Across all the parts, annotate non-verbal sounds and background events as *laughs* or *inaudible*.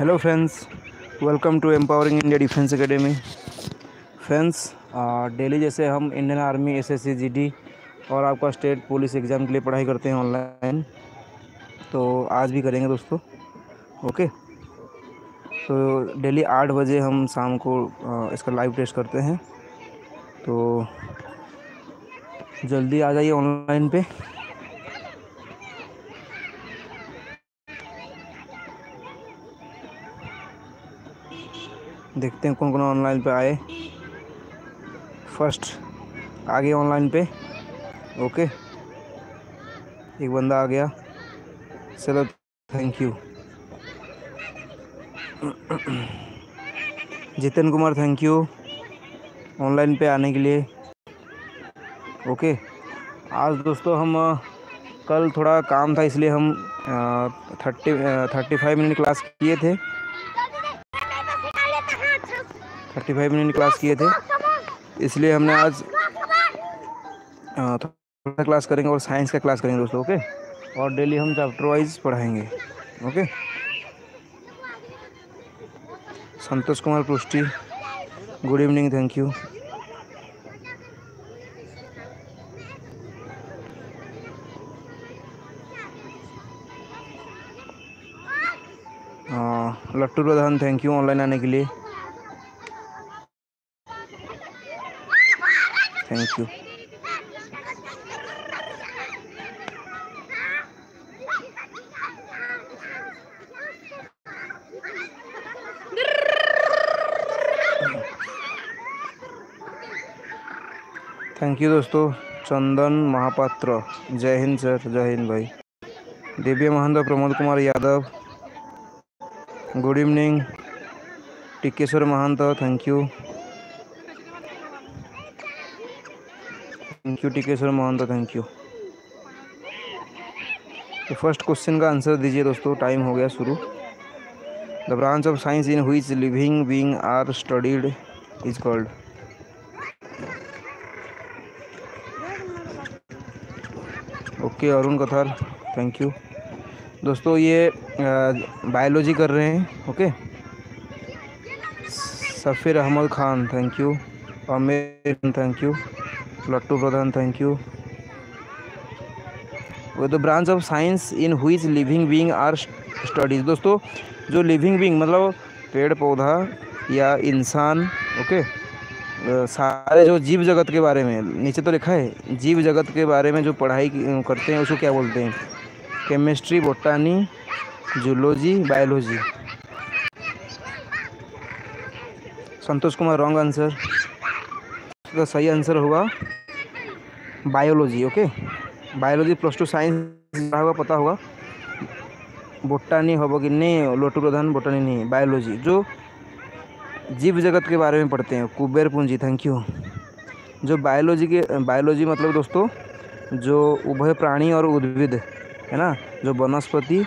Hello friends welcome to empowering India defence academy friends daily जैसे हम Indian army S S और आपका state police exam के लिए पढ़ाई करते हैं ऑनलाइन तो आज भी करेंगे दोस्तों ओके तो डेली आठ बजे हम शाम को आ, इसका लाइव टेस्ट करते हैं तो जल्दी आ जाइए ऑनलाइन पे। देखते हैं कौन कौन ऑनलाइन पे आए। फ़र्स्ट आ आगे ऑनलाइन पे। ओके एक बंदा आ गया। चलो thank you Jitin Kumar thank you online पे आने के लिए। ओके आज दोस्तों हम कल थोड़ा काम था, इसलिए हम thirty thirty five minute class किए थे। थर्टी फाइव मिनट क्लास किए थे। इसलिए हमने आज थोड़ा क्लास करेंगे और साइंस का क्लास करेंगे दोस्तों ओके और डेली हम चैप्टर वाइज पढ़ाएँगे okay Santosh Kumar Pushti good evening thank you Lattu Pradhan thank you online आने के लिए। थैंक यू थैंक यू दोस्तों. चंदन महापात्र. जय हिंद, सर. जय हिंद, भाई. Divya Mahant, Pramod Kumar Yadav. Good evening Tikeshwar Mahant thank you thank you Tikeshwar Mahant thank you तो first question का answer दीजिए दोस्तों टाइम हो गया शुरू। The branch of science in which living being are studied is called okay Arun Kathar thank you दोस्तों, ये biology कर रहे हैं okay Safir Ahmed Khan thank you Aamir thank you Lattu Pradhan thank you the branch of science in which living being are studies दोस्तों, जो living being मतलब पेड़, पौधा या इंसान ओके सारे जो जीव जगत के बारे में, नीचे तो लिखा है, जीव जगत के बारे में जो पढ़ाई करते हैं, उसको क्या बोलते हैं? Chemistry botany zoology biology Santosh Kumar wrong answer इसका सही आंसर होगा biology okay biology plus two science होगा पता होगा बोटानी होगा कि नहीं, लोटू प्रधान बोटानी नहीं बायोलॉजी जो जीव जगत के बारे में पढ़ते हैं, कुबेर पूंजी थैंक यू जो बायोलॉजी के बायोलॉजी मतलब दोस्तों, जो उभय प्राणी और उद्भिद, है ना? जो वनस्पति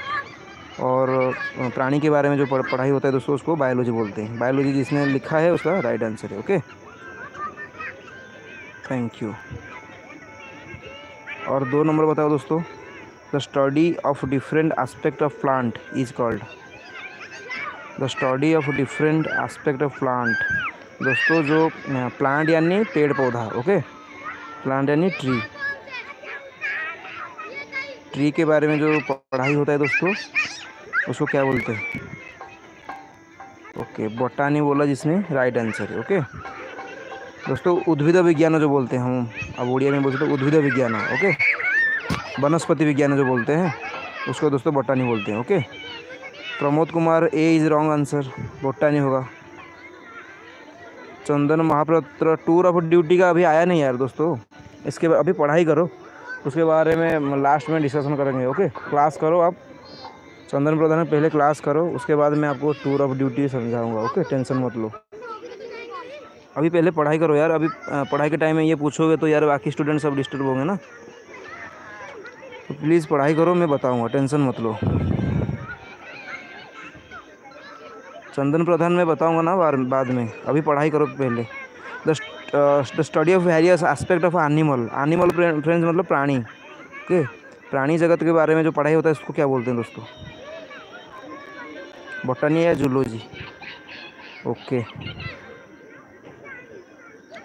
और प्राणी के बारे में जो पढ़ाई होता है दोस्तों, उसको बायोलॉजी बोलते हैं। बायोलॉजी जिसने लिखा है, उसका राइट आंसर है ओके थैंक यू और दो नंबर बताओ दोस्तों। The study of different aspect of plant is called the study of different aspect of plant दोस्तों, जो प्लांट यानी पेड़ पौधा ओके प्लांट यानी ट्री ट्री के बारे में जो पढ़ाई होता है दोस्तों, उसको क्या बोलते हैं? ओके बोटानी बोला जिसने राइट आंसर है ओके दोस्तों, उद्भिद विज्ञान जो बोलते हैं हम, अब उड़िया में बोलते हैं उद्भिद विज्ञान, ओके? वनस्पति विज्ञान जो बोलते हैं, उसको दोस्तों बोटानी बोलते हैं, okay? Pramod Kumar A is wrong answer botany होगा। Chandan Mahapatra tour of duty का अभी आया नहीं यार दोस्तों। इसके अभी पढ़ाई करो, उसके बारे में लास्ट में डिस्कशन करेंगे, ओके? क्लास करो आप। चंदन प्रधान, पहले क्लास करो, उसके बाद मैं आपको टूर ऑफ़ ड्यूटी समझाऊँगा, ओके? टेंशन मत लो। अभी पहले पढ़ाई करो यार, अभी पढ़ाई के टाइम में ये पूछोगे तो यार बाकी स्टूडेंट सब डिस्टर्ब होंगे ना। तो प्लीज़ पढ़ाई करो, मैं बताऊँगा टेंशन मत लो। चंदन प्रधान, मैं बताऊँगा ना बाद में। अभी पढ़ाई करो पहले। The study of various aspect of animal animal friends मतलब प्राणी। ओके प्राणी जगत के बारे में जो पढ़ाई होता है, उसको क्या बोलते हैं दोस्तों? बॉटनी या zoology okay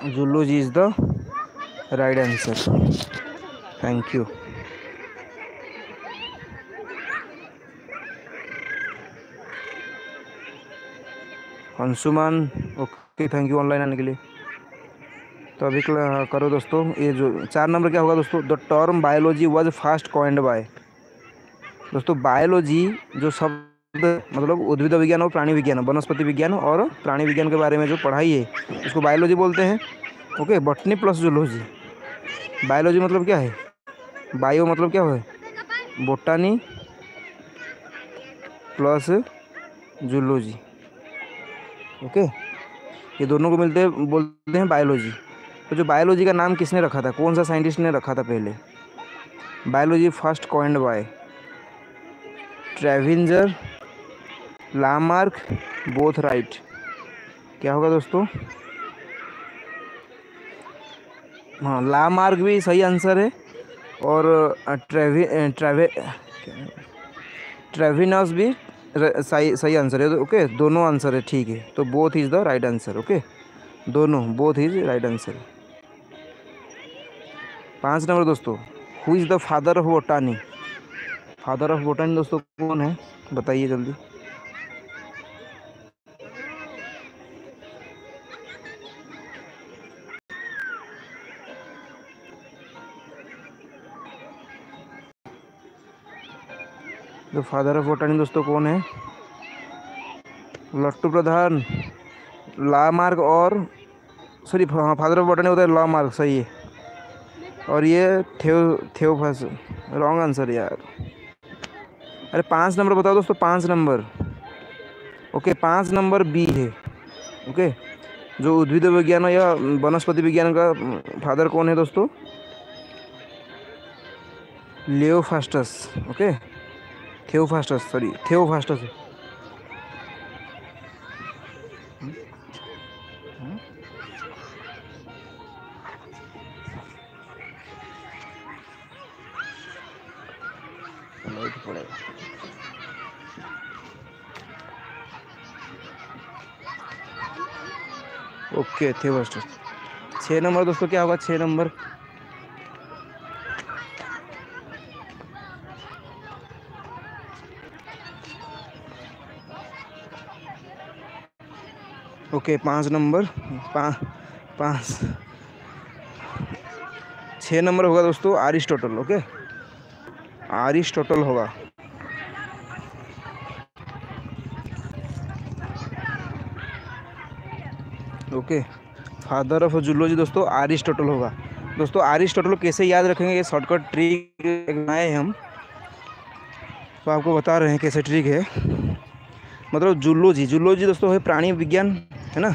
zoology is the right answer thank you Anshuman okay thank you online आने के लिए. तो अभी करो दोस्तों, ये जो चार नंबर क्या होगा दोस्तों? The term biology was first coined by दोस्तों बायोलॉजी जो शब्द मतलब उद्भिद विज्ञान और प्राणी विज्ञान, वनस्पति विज्ञान और प्राणी विज्ञान के बारे में जो पढ़ाई है, उसको बायोलॉजी बोलते हैं। Okay botany plus zoology biology मतलब क्या है? बायो मतलब क्या है? बोटानी प्लस जूलॉजी ओके ये दोनों को मिलते हैं बोलते हैं बायोलॉजी तो जो बायोलॉजी का नाम किसने रखा था? कौन सा साइंटिस्ट ने रखा था पहले? Biology first coined by Treviranus Lamarck both right क्या होगा दोस्तों? हाँ लामार्क भी सही आंसर है। और ट्रेवि ट्रेवे ट्रेविनस भी सही सही आंसर है। ओके दोनों आंसर है, ठीक है। तो both is the right answer okay दोनों बोथ इज़ राइट आंसर पाँच नंबर दोस्तों who is the father of botany father of botany दोस्तों कौन है? बताइए जल्दी। जो फादर ऑफ़ बोटानी दोस्तों कौन है? लट्टू प्रधान, ला मार्ग और सॉरी हाँ फादर ऑफ़ बोटानी होता है, लॉ मार्ग, सही है। और ये थेव थेओफस रॉन्ग आंसर यार। अरे, पाँच नंबर बताओ दोस्तों, पाँच नंबर। ओके, पाँच नंबर बी है, ओके? जो उद्भिद विज्ञान या वनस्पति विज्ञान का फादर कौन है दोस्तों? लियोफास्टस okay? Theophrastus sorry Theophrastus okay Theophrastus छः नंबर दोस्तों क्या होगा छः नंबर। ओके, पाँच नंबर पाँच, छः नंबर होगा दोस्तों, आरिस्टोटल, ओके? आरिस्टोटल होगा। ओके, फादर ऑफ़ जूलॉजी दोस्तों, आरिस्टोटल होगा। दोस्तों, आरिस्टोटल कैसे याद रखेंगे, ये शॉर्टकट ट्रिक बनाए हम। तो आपको बता रहे हैं कैसे ट्रिक है। मतलब जूलॉजी जूलॉजी दोस्तों है प्राणी विज्ञान। है ना?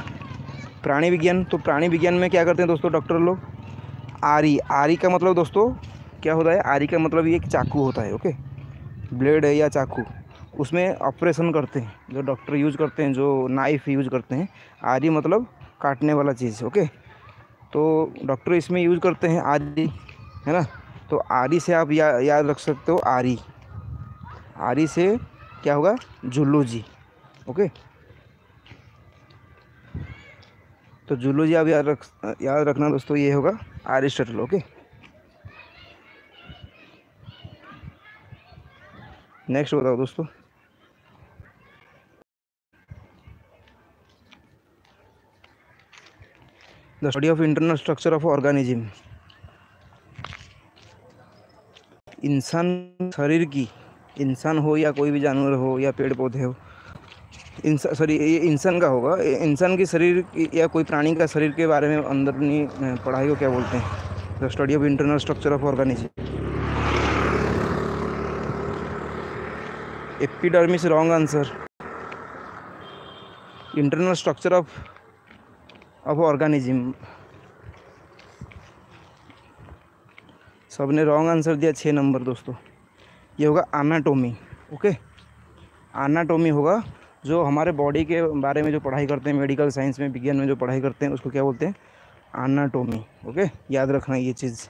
प्राणी विज्ञान तो प्राणी विज्ञान में क्या करते हैं दोस्तों डॉक्टर लोग? आरी आरी का मतलब दोस्तों क्या होता है? आरी का मतलब ये एक चाकू होता है ओके ब्लेड है या चाकू उसमें ऑपरेशन करते हैं जो डॉक्टर यूज़ करते हैं जो नाइफ यूज़ करते हैं आरी मतलब काटने वाला चीज़ ओके तो डॉक्टर इसमें यूज़ करते हैं आरी है ना? तो आरी से आप या, याद रख सकते हो आरी। आरी से क्या होगा? जूलॉजी ओके तो जूलॉजी आप याद रख, याद रखना दोस्तों, ये होगा आरिस्टोटल ओके? नेक्स्ट बताओ दोस्तों। The study of internal structure of organism इंसान शरीर की, इंसान हो या कोई भी जानवर हो या पेड़ पौधे हो इंसान सॉरी, ये इंसान का होगा। इंसान के शरीर या कोई प्राणी का शरीर के बारे में अंदर पढ़ाई को क्या बोलते हैं? The study of internal structure of organism epidermis wrong answer internal structure of of organism सबने रॉन्ग आंसर दिया छः नंबर दोस्तों। ये होगा आनाटोमी ओके आनाटोमी होगा जो हमारे बॉडी के बारे में जो पढ़ाई करते हैं मेडिकल साइंस में, विज्ञान में जो पढ़ाई करते हैं, उसको क्या बोलते हैं? आनाटोमी ओके याद रखना ये चीज़।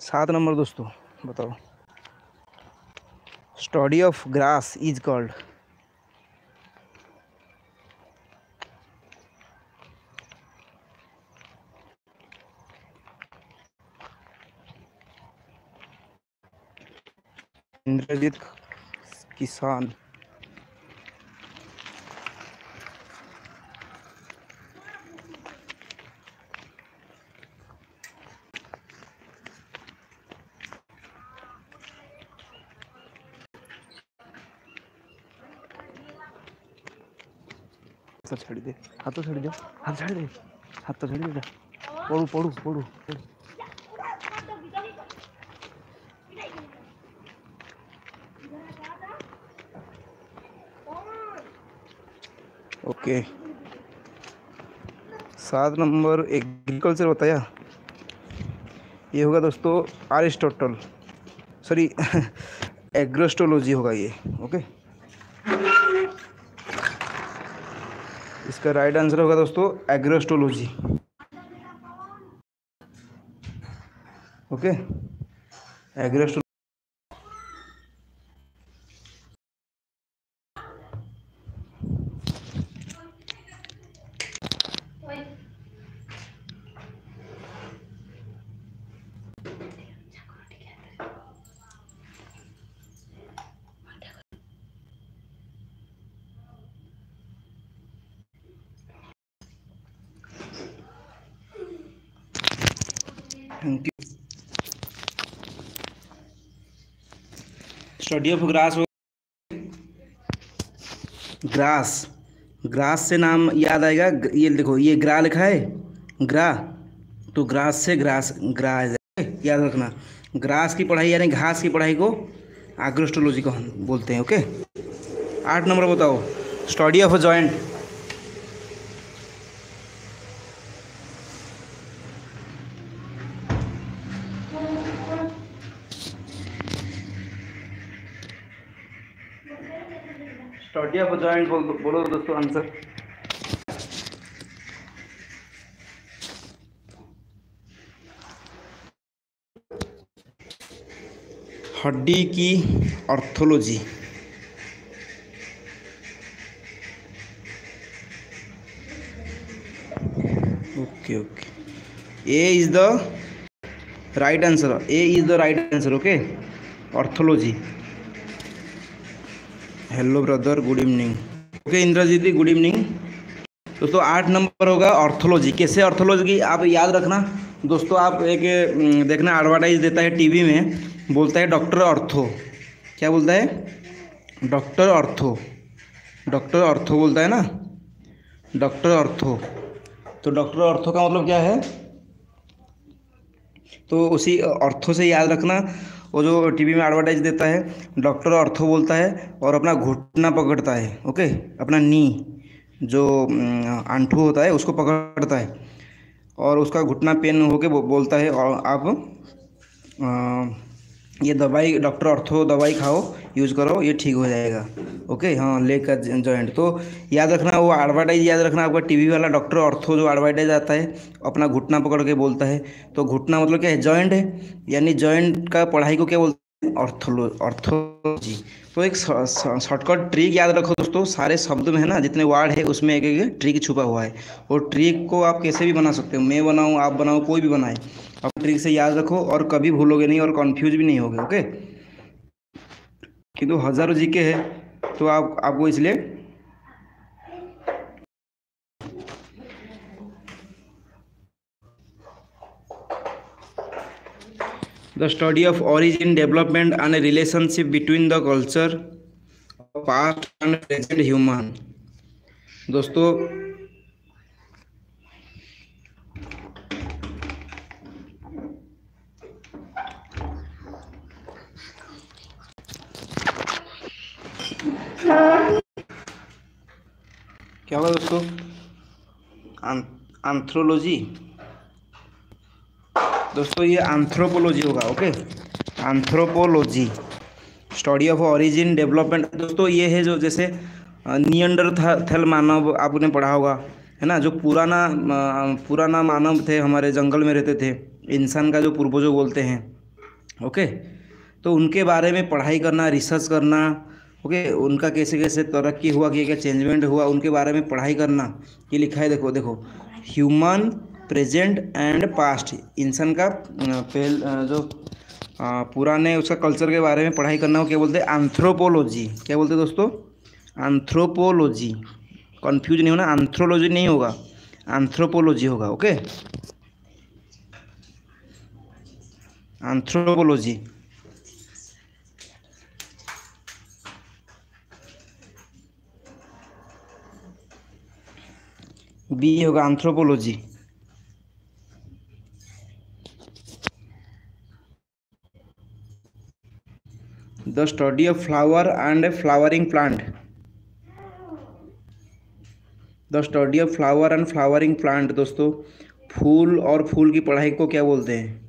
सात नंबर दोस्तों, बताओ। Study of grass is called Indrajeet किसान। हाथ तो दे, हाथ तो छाड़ी दे, हाथ तो छाड़ी दे, हाथ छाड़ी दे पढ़ू पढ़ू पढ़ू पढ़ू। ओके। सात नंबर एग्रीकल्चर बताया। ये होगा दोस्तों आरिस्टोटल सॉरी, *laughs* एग्रोस्टोलॉजी होगा ये, ओके। इसका राइट आंसर होगा दोस्तों एग्रोस्टोलॉजी। ओके। एग्रोस्टो स्टडी ऑफ़ ग्रास हो ग्रास ग्रास से नाम याद आएगा? ये देखो, ये ग्रा लिखा है? ग्रा तो ग्रास से ग्रास ग्रा याद रखना। ग्रास की पढ़ाई यानी घास की पढ़ाई को आग्रोस्टोलॉजी को हम बोलते हैं ओके आठ नंबर बताओ। Study of joint study of joint बोल दो बोलो दोस्तों आंसर हड्डी की arthrology okay okay A is the right answer A is the right answer okay arthrology hello brother good evening okay Indrajeet good evening दोस्तों, आठ number होगा orthology कैसे ऑर्थोलॉजी आप याद रखना। दोस्तों, आप एक देखना एडवर्टाइज देता है टीवी में। बोलता है डॉक्टर ऑर्थो क्या बोलता है? डॉक्टर ऑर्थो डॉक्टर ऑर्थो बोलता है ना? डॉक्टर ऑर्थो तो डॉक्टर ऑर्थो का मतलब क्या है? तो उसी ऑर्थो से याद रखना। वो जो टीवी में एडवर्टाइज देता है डॉक्टर ऑर्थो बोलता है और अपना घुटना पकड़ता है ओके अपना नी जो आंठू होता है उसको पकड़ता है। और उसका घुटना पेन होके बोलता है और आप आ, ये दवाई डॉक्टर ऑर्थो दवाई खाओ यूज़ करो, ये ठीक हो जाएगा। ओके हाँ का जॉइंट तो याद रखना, वो एडवर्टाइज याद रखना आपका टीवी वाला डॉक्टर ऑर्थो जो एडवर्टाइज आता है, अपना घुटना पकड़ के बोलता है। तो घुटना मतलब क्या है? जॉइंट है। यानी जॉइंट का पढ़ाई को क्या बोलते हैं? ऑर्थोलो ऑर्थोलॉजी तो एक शॉर्टकट ट्रिक याद रखो दोस्तों, सारे शब्द में है ना, जितने वर्ड है, उसमें एक एक ट्रिक छुपा हुआ है। और ट्रिक को आप कैसे भी बना सकते हो। मैं बनाऊँ, आप बनाओ, कोई भी बनाए। आप ट्रिक से याद रखो और कभी भूलोगे नहीं और कन्फ्यूज़ भी नहीं होगे ओके किंतु हज़ारों जीके है तो आप आपको इसलिए? The study of origin development and relationship between the culture past and present human दोस्तों क्या होगा दोस्तों? आंथ्रोलॉजी दोस्तों, ये आंथ्रोपोलॉजी होगा okay anthropology study of origin development दोस्तों, ये है जो जैसे नियंडर थल मानव आपने पढ़ा होगा, है ना? जो पुराना पुराना मानव थे, हमारे जंगल में रहते थे, इंसान का जो पूर्वजों बोलते हैं ओके तो उनके बारे में पढ़ाई करना रिसर्च करना ओके, उनका कैसे कैसे तरक्की हुआ, क्या क्या चेंजमेंट हुआ, उनके बारे में पढ़ाई करना, ये लिखा है, देखो देखो। ह्यूमन प्रेजेंट एंड पास्ट इंसान का पहल जो पुराने उसका कल्चर के बारे में पढ़ाई करना हो क्या बोलते हैं? एंथ्रोपोलॉजी क्या बोलते हैं दोस्तों? एंथ्रोपोलॉजी कंफ्यूज नहीं होना एंथ्रोलॉजी नहीं होगा। एंथ्रोपोलॉजी होगा ओके एंथ्रोपोलॉजी बी होगा anthropology the study of flower and flowering plant the study of flower and flowering plant दोस्तों, फूल और फूल की पढ़ाई को क्या बोलते हैं?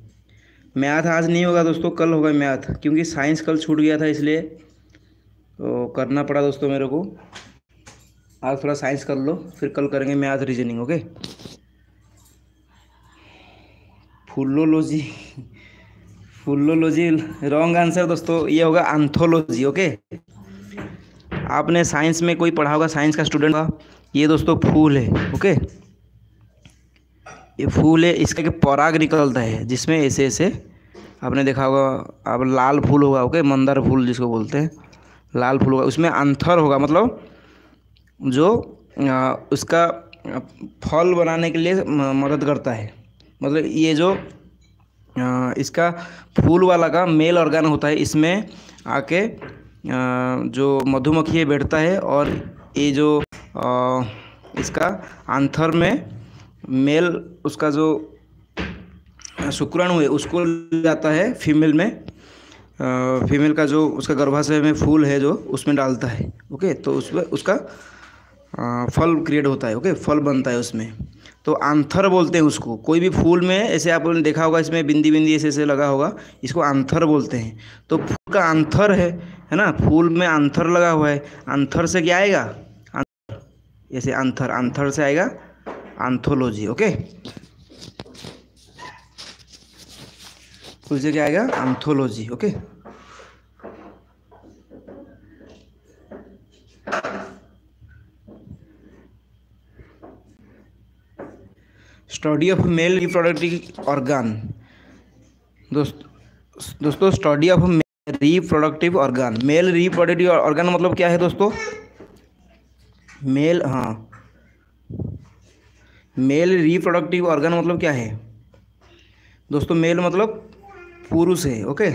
मैथ आज नहीं होगा दोस्तों, कल होगा मैथ क्योंकि साइंस कल छूट गया था, इसलिए तो करना पड़ा दोस्तों मेरे को। आज थोड़ा साइंस कर लो, फिर कल करेंगे मैथ रीजनिंग ओके फूलोलॉजी फूलोलॉजी रॉन्ग आंसर दोस्तों, ये होगा आंथोलॉजी ओके आपने साइंस में कोई पढ़ा होगा साइंस का स्टूडेंट का ये दोस्तों फूल है ओके ये फूल है, इसका पराग निकलता है, जिसमें ऐसे ऐसे आपने देखा होगा अब लाल फूल होगा ओके मंदार फूल जिसको बोलते हैं, लाल फूल होगा, उसमें अंथर होगा मतलब जो उसका फल बनाने के लिए मदद करता है। मतलब ये जो इसका फूल वाला का मेल ऑर्गन होता है, इसमें आके जो मधुमक्खी है बैठता है और ये जो इसका आंथर में मेल, उसका जो शुक्राणु है, उसको जाता है फीमेल में फीमेल का जो उसका गर्भाशय में फूल है जो, उसमें डालता है। ओके? तो उसमें, उसका फल क्रिएट होता है ओके फल बनता है उसमें। तो आंथर बोलते हैं उसको। कोई भी फूल में, ऐसे आपने देखा होगा, इसमें बिंदी बिंदी ऐसे ऐसे लगा होगा, इसको आंथर बोलते हैं। तो फूल का आंथर है है ना? फूल में आंथर लगा हुआ है। आंथर से क्या आएगा? आंथर। ऐसे आंथर आंथर से आएगा आंथोलॉजी ओके फूल से क्या आएगा? Anthology okay study of male reproductive organ. दोस्त, दोस्तों, study of reproductive organ. Male reproductive organ मतलब क्या है दोस्तों? मेल हाँ। मेल रिप्रोडक्टिव ऑर्गन मतलब क्या है? दोस्तों, मेल मतलब पुरुष है, ओके?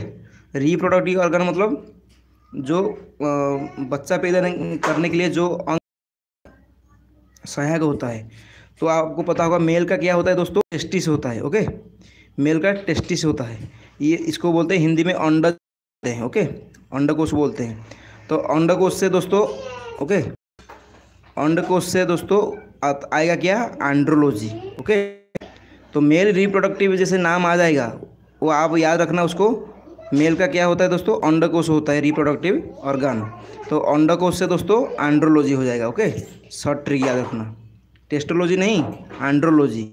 रिप्रोडक्टिव ऑर्गन मतलब जो बच्चा पैदा करने के लिए जो सहायक होता है। तो आपको पता होगा मेल का क्या होता है दोस्तों? टेस्टिस होता है, ओके? मेल का टेस्टिस होता है। ये इसको बोलते हैं, हिंदी में अंडा हैं, ओके? अंडकोश बोलते हैं। तो अंडकोश से दोस्तों, ओके? अंडकोश से दोस्तों आएगा क्या? Andrology okay? तो मेल रिप्रोडक्टिव जैसे नाम आ जाएगा, वो आप याद रखना उसको। मेल का क्या होता है दोस्तों? अंडकोश होता है रिप्रोडक्टिव ऑर्गन तो अंडकोश से दोस्तों एंड्रोलॉजी हो जाएगा, ओके? शॉर्ट ट्रिक याद रखना। टेस्टोलॉजी नहीं एंड्रोलॉजी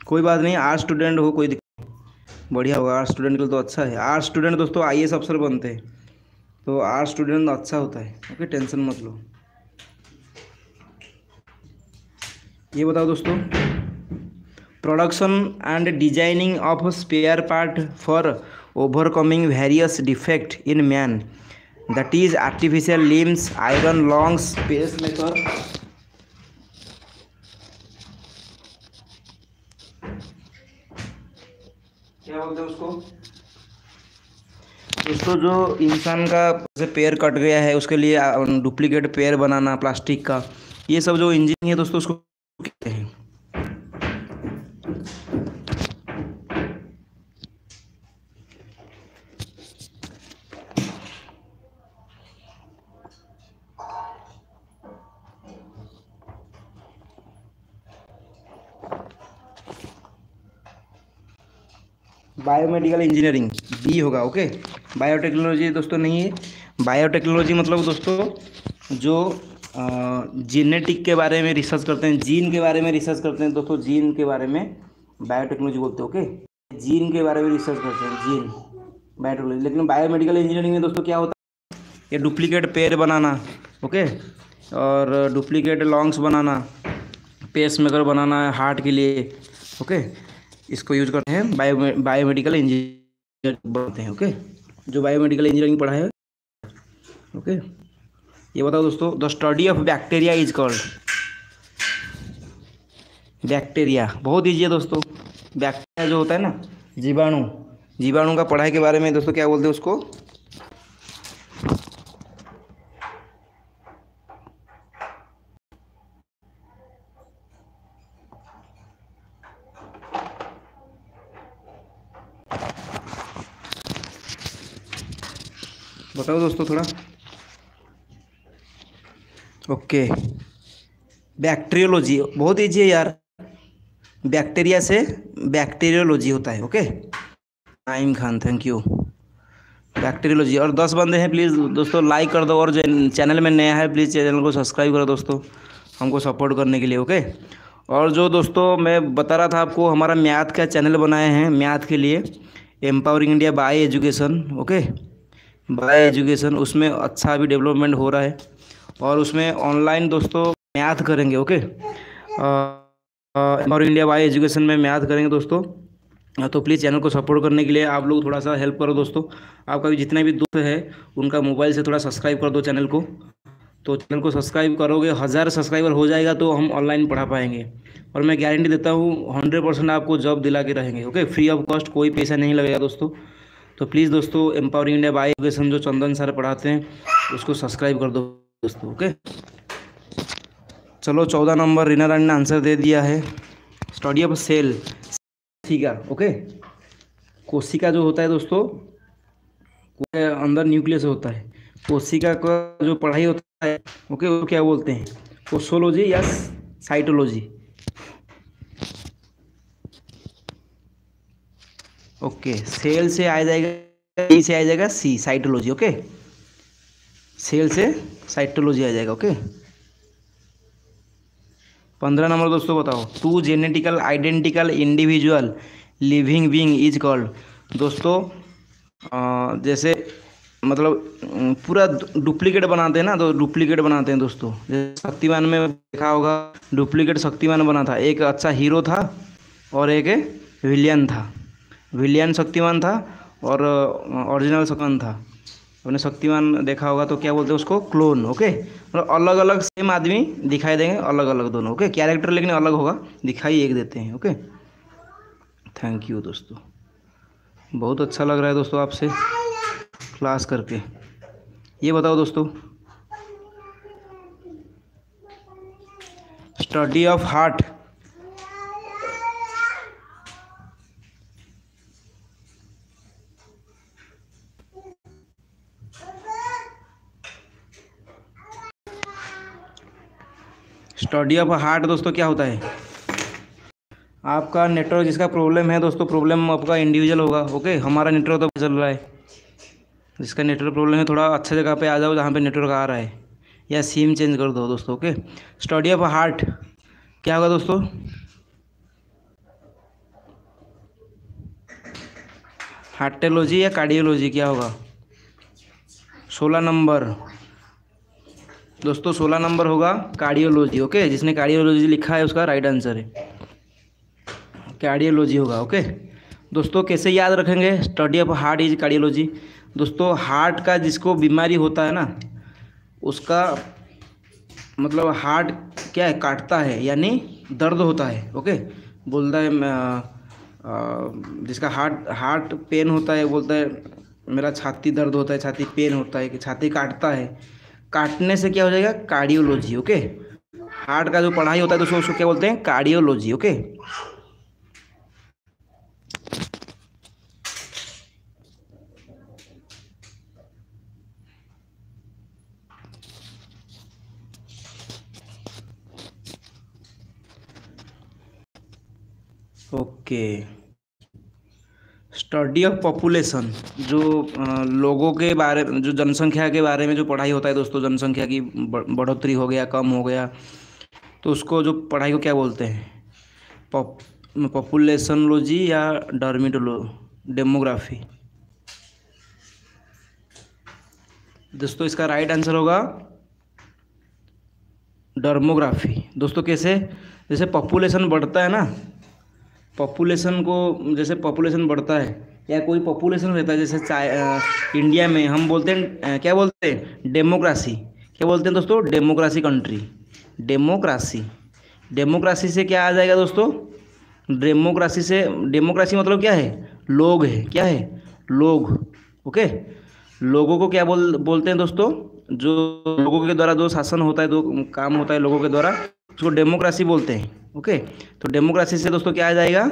कोई बात नहीं आर्ट स्टूडेंट हो, कोई बढ़िया होगा आर्ट स्टूडेंट के लिए तो अच्छा है। आर्ट स्टूडेंट दोस्तों आई अफसर बनते हैं। तो आर्ट स्टूडेंट अच्छा होता है। ओके, टेंशन मत लो। ये बताओ दोस्तों production and designing of spare part for overcoming various defect in man that is artificial limbs iron lungs pacemaker क्या बोलते हैं उसको दोस्तों जो इंसान का जैसे पैर कट गया है उसके लिए डुप्लीकेट पैर बनाना प्लास्टिक का ये सब जो इंजन है दोस्तों उसको कहते हैं बायोमेडिकल इंजीनियरिंग बी होगा ओके बायोटेक्नोलॉजी दोस्तों नहीं है। बायोटेक्नोलॉजी मतलब दोस्तों, जो जेनेटिक के बारे में रिसर्च करते हैं जीन के बारे में रिसर्च करते हैं, दोस्तों जीन के बारे में बायोटेक्नोलॉजी बोलते हैं ओके जीन के बारे में रिसर्च करते हैं जीन बायोटेक्नोलॉजी लेकिन बायोमेडिकल इंजीनियरिंग में दोस्तों क्या होता है? ये डुप्लीकेट पेड़ बनाना ओके और डुप्लीकेट लॉन्ग्स बनाना पेस मेकर बनाना है हार्ट के लिए ओके इसको यूज़ करते हैं बायो बायोमेडिकल इंजीनियर बनते हैं ओके जो बायोमेडिकल इंजीनियरिंग पढ़ा है ओके ये बताओ दोस्तों the study of bacteria is called bacteria बहुत ईजी है दोस्तों। बैक्टीरिया जो होता है ना, जीवाणु जीवाणु का पढ़ाई के बारे में दोस्तों क्या बोलते हैं उसको? बताओ दोस्तों थोड़ा। ओके। बैक्टीरियोलॉजी, बहुत ईजी है यार। बैक्टीरिया से बैक्टीरियोलॉजी होता है, okay? Naim Khan thank you bacteriology, और दस बंदे हैं प्लीज़ दोस्तों लाइक कर दो, और चैनल में नया है प्लीज़ चैनल को सब्सक्राइब करो, दोस्तों, हमको सपोर्ट करने के लिए, ओके? और जो दोस्तों, मैं बता रहा था आपको, हमारा म्याथ का चैनल बनाए हैं म्याथ के लिए empowering India by education okay? By education, उसमें अच्छा भी डेवलपमेंट हो रहा है। और उसमें ऑनलाइन दोस्तों मैथ करेंगे, ओके? और इंडिया बाय एजुकेशन में मैथ करेंगे दोस्तों। तो प्लीज़ चैनल को सपोर्ट करने के लिए आप लोग थोड़ा सा हेल्प करो दोस्तों। आपका भी जितने भी दोस्त है, उनका मोबाइल से थोड़ा सब्सक्राइब कर दो चैनल को। तो चैनल को सब्सक्राइब करोगे, हज़ार सब्सक्राइबर हो जाएगा तो हम ऑनलाइन पढ़ा पाएँगे। और मैं गारंटी देता हूँ हंड्रेड परसेंट आपको जॉब दिला के रहेंगे, ओके? फ्री ऑफ़ कॉस्ट कोई पैसा नहीं लगेगा दोस्तों। तो प्लीज़ दोस्तों एम्पावरिंग इंडिया बाई एजुकेशन जो चंदन सर पढ़ाते हैं, उसको सब्सक्राइब कर दो दोस्तों ओके चलो, चौदह नंबर रीना रानी ने आंसर दे दिया है। स्टडी ऑफ़ सेल कोशिका ओके कोशिका जो होता है दोस्तों अंदर न्यूक्लियस होता है। कोशिका का जो पढ़ाई होता है ओके वो क्या बोलते हैं? कोसोलॉजी या साइटोलॉजी ओके, सेल से आ जाएगा, ई से आ जाएगा, सी साइटोलॉजी ओके? सेल से साइटोलॉजी आ जाएगा, ओके? पंद्रह नंबर दोस्तों बताओ two genetical identical individual living being is called दोस्तों जैसे मतलब पूरा डुप्लीकेट बनाते हैं ना तो डुप्लीकेट बनाते हैं दोस्तों। जैसे शक्तिमान में देखा होगा डुप्लीकेट शक्तिमान बना था। एक अच्छा हीरो था और एक विलियन था। विलियन शक्तिमान था और ओरिजिनल शक्तिमान था। अपने शक्तिमान देखा होगा तो क्या बोलते हैं उसको? क्लोन ओके मतलब अलग अलग सेम आदमी दिखाई देंगे अलग अलग दोनों ओके कैरेक्टर लेकिन अलग होगा, दिखाई एक देते हैं ओके थैंक यू दोस्तों। बहुत अच्छा लग रहा है दोस्तों आपसे क्लास करके। ये बताओ दोस्तों। Study of heart study of heart दोस्तों, क्या होता है? आपका नेटवर्क जिसका प्रॉब्लम है दोस्तों, प्रॉब्लम आपका इंडिविजुअल होगा ओके हमारा नेटवर्क तो चल रहा है। जिसका नेटवर्क प्रॉब्लम है, थोड़ा अच्छे जगह पे आ जाओ जहाँ पे नेटवर्क आ रहा है। या सिम चेंज कर दो दोस्तों ओके स्टडी ऑफ़ हार्ट क्या होगा दोस्तों? हार्टेलॉजी या कार्डियोलॉजी क्या होगा? सोलह नंबर। दोस्तों, सोलह नंबर होगा कार्डियोलॉजी ओके जिसने कार्डियोलॉजी लिखा है, उसका राइट आंसर है। कार्डियोलॉजी होगा ओके दोस्तों, कैसे याद रखेंगे? Study of heart is cardiology दोस्तों हार्ट का जिसको बीमारी होता है ना, उसका मतलब हार्ट क्या है? काटता है, यानी दर्द होता है ओके बोलता है जिसका हार्ट हार्ट पेन होता है, बोलता है, मेरा छाती दर्द होता है, छाती पेन होता है कि छाती काटता है। काटने से क्या हो जाएगा? कार्डियोलॉजी ओके हार्ट का जो पढ़ाई होता है दोस्तों उसको क्या बोलते हैं? Cardiology okay okay study of population जो लोगों के बारे, जो जनसंख्या के बारे में जो पढ़ाई होता है दोस्तों, जनसंख्या की बढ़ोतरी हो गया, कम हो गया तो उसको जो पढ़ाई को क्या बोलते हैं? पॉपुलेशनोलॉजी या डर्मिटोलो डेमोग्राफी दोस्तों, इसका राइट आंसर होगा डर्मोग्राफी दोस्तों, कैसे? जैसे पॉपुलेशन बढ़ता है ना पॉपुलेशन को, जैसे पॉपुलेशन बढ़ता है, या कोई पॉपुलेशन रहता है, जैसे चाय इंडिया में, हम बोलते हैं क्या बोलते हैं? डेमोक्रासी क्या बोलते हैं दोस्तों? डेमोक्रासी कंट्री डेमोक्रासी डेमोक्रासी से क्या आ जाएगा दोस्तों? डेमोक्रासी से डेमोक्रेसी मतलब क्या है? लोग है. क्या है? लोग. ओके लोगों को क्या बोल, बोलते हैं दोस्तों? जो लोगों के द्वारा, जो शासन होता है, जो काम होता है लोगों के द्वारा, उसको डेमोक्रासी बोलते हैं. ओके? तो डेमोग्राफी से दोस्तों क्या आ जाएगा?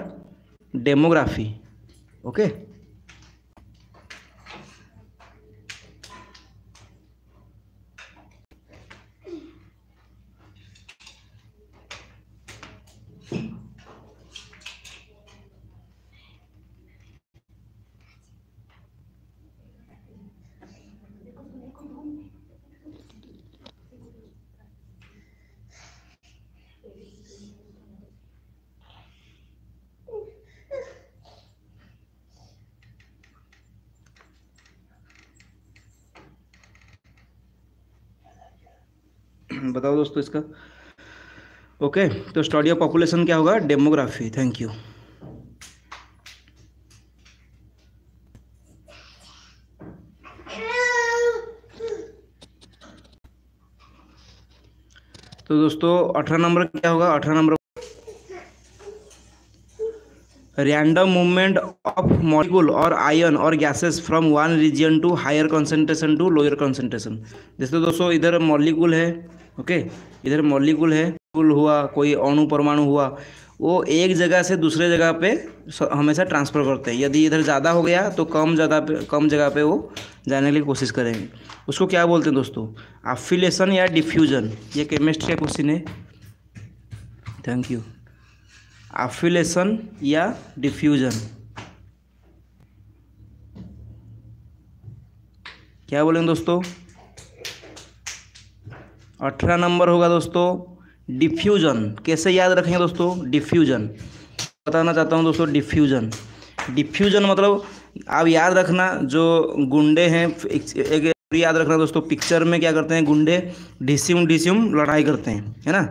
Demography okay? *clears throat* बताओ दोस्तों इसका। ओके तो स्टडी ऑफ़ पॉपुलेशन क्या होगा? डेमोग्राफी थैंक यू तो दोस्तों, अठारह नंबर क्या होगा? अठारह number random movement of molecule और आयन और gases from one region to higher concentration to lower concentration जैसे दोस्तों, इधर मॉलिक्यूल है ओके? इधर मॉलिक्यूल है कुल हुआ, कोई अणु परमाणु हुआ, वो एक जगह से दूसरे जगह पे हमेशा ट्रांसफ़र करते हैं। यदि इधर ज़्यादा हो गया तो कम ज़्यादा पे, कम जगह पे वो जाने के कोशिश करेंगे। उसको क्या बोलते हैं दोस्तों? अफिलेशन या डिफ्यूजन ये केमिस्ट्री का क्वेश्चन है। थैंक यू अफिलेशन या डिफ्यूजन क्या बोलेंगे दोस्तों? अठारह नंबर होगा दोस्तों डिफ्यूजन कैसे याद रखेंगे दोस्तों? डिफ्यूजन बताना चाहता हूँ दोस्तों डिफ्यूजन डिफ्यूजन मतलब आप याद रखना, जो गुंडे हैं, एक याद रखना दोस्तों पिक्चर में क्या करते हैं गुंडे? डिस्यूम डिस्यूम लड़ाई करते हैं, है ना?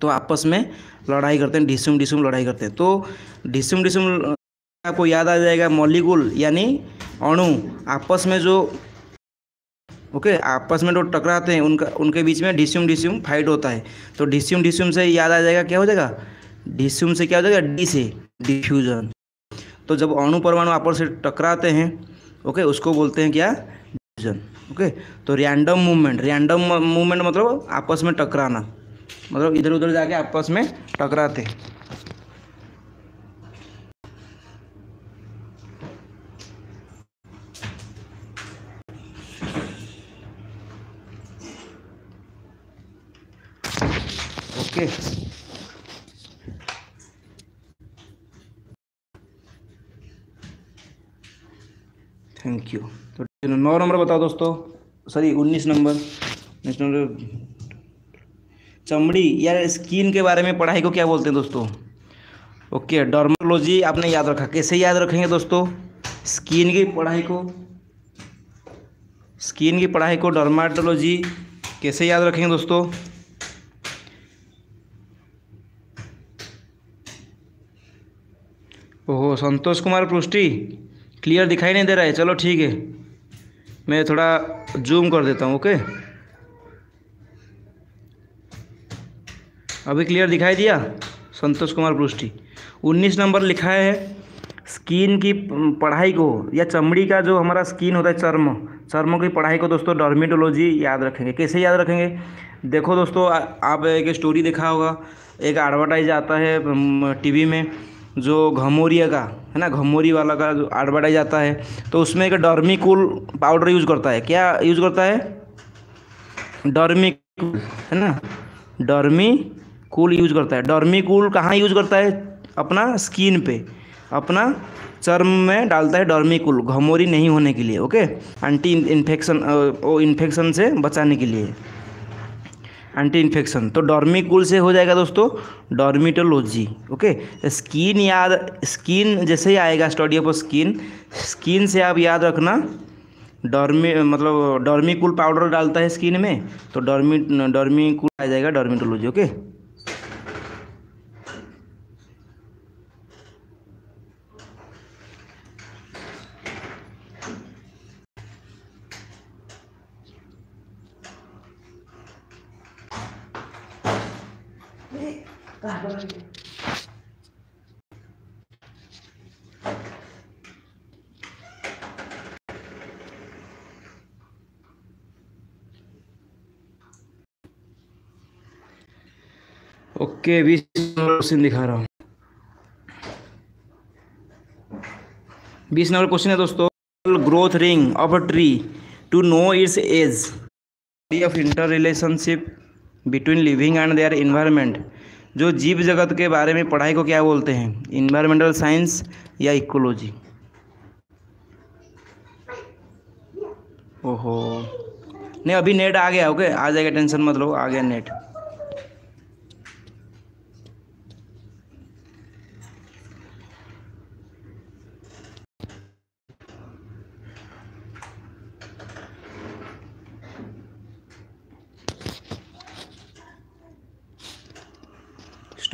तो आपस में लड़ाई करते हैं डिस्यूम डिस्यूम लड़ाई करते हैं। तो डिस्यूम डिस्यूम आपको याद आ जाएगा मॉलिकुल यानी अणु। आपस में जो ओके? आपस में जो टकराते हैं, उनका उनके बीच में डिस्यूम डिस्यूम फाइट होता है। तो डिस्यूम डिस्यूम से याद आ जाएगा, क्या हो जाएगा? डिस्यूम से क्या हो जाएगा? डी से, डिफ्यूजन। तो जब अणु परमाणु आपस से टकराते हैं, ओके, उसको बोलते हैं क्या? Diffusion, okay? तो रैंडम मूवमेंट रैंडम मूवमेंट मतलब आपस में टकराना। मतलब इधर उधर जाके आपस में टकराते ओके थैंक यू तो नौ नंबर बताओ दोस्तों। सॉरी उन्नीस नंबर। Next number. चमड़ी या स्किन के बारे में पढ़ाई को क्या बोलते हैं दोस्तों? ओके डर्मोलॉजी आपने याद रखा। कैसे याद रखेंगे दोस्तों? स्किन की पढ़ाई को। स्किन की पढ़ाई को डर्माटोलॉजी कैसे याद रखेंगे दोस्तों? ओहो, संतोष कुमार पृष्टि क्लियर दिखाई नहीं दे रहा है। चलो ठीक है। मैं थोड़ा जूम कर देता हूँ ओके अभी क्लियर दिखाई दिया? संतोष कुमार पृष्टि उन्नीस नंबर लिखा है, स्किन की पढ़ाई को या चमड़ी का जो हमारा स्किन होता है, चर्म चर्म की पढ़ाई को दोस्तों डर्मिटोलॉजी याद रखेंगे। कैसे याद रखेंगे? देखो दोस्तों आप एक स्टोरी देखा होगा, एक एडवर्टाइज आता है टीवी में। जो घमोरिया का, है ना, घमोरी वाला का जो एडवर्टाइज आता है तो उसमें एक डर्मी कूल पाउडर यूज़ करता है। क्या यूज़ करता है? डर्मी कूल है ना डर्मी कूल यूज़ करता है। डर्मी कूल कहाँ यूज़ करता है? अपना स्किन पे, अपना चर्म में डालता है डर्मिकुल, घमोरी नहीं होने के लिए, ओके? एंटी इन्फेक्शन वो इन्फेक्शन से बचाने के लिए। एंटी इन्फेक्शन तो डॉर्मिकुल से हो जाएगा दोस्तों, डॉर्मिटोलॉजी, ओके? स्किन याद, स्किन जैसे ही आएगा स्टडी ऑफ़ स्किन स्किन से आप याद रखना, डॉर्मी मतलब डॉर्मिकुल पाउडर डालता है स्किन में तो डॉर्मी, डॉर्मिकुल आ जाएगा डॉर्मिटोलॉजी, ओके? ओके, बीस नंबर क्वेश्चन दिखा रहा हूँ। बीस नंबर क्वेश्चन है दोस्तों। Growth ring of a tree to know its age of inter relationship between living and their environment जो जीव जगत के बारे में पढ़ाई को क्या बोलते हैं? इन्वायरमेंटल साइंस या इकोलॉजी ओहो। नहीं, अभी नेट आ गया ओके आ जाएगा, टेंशन मत लो, आ गया net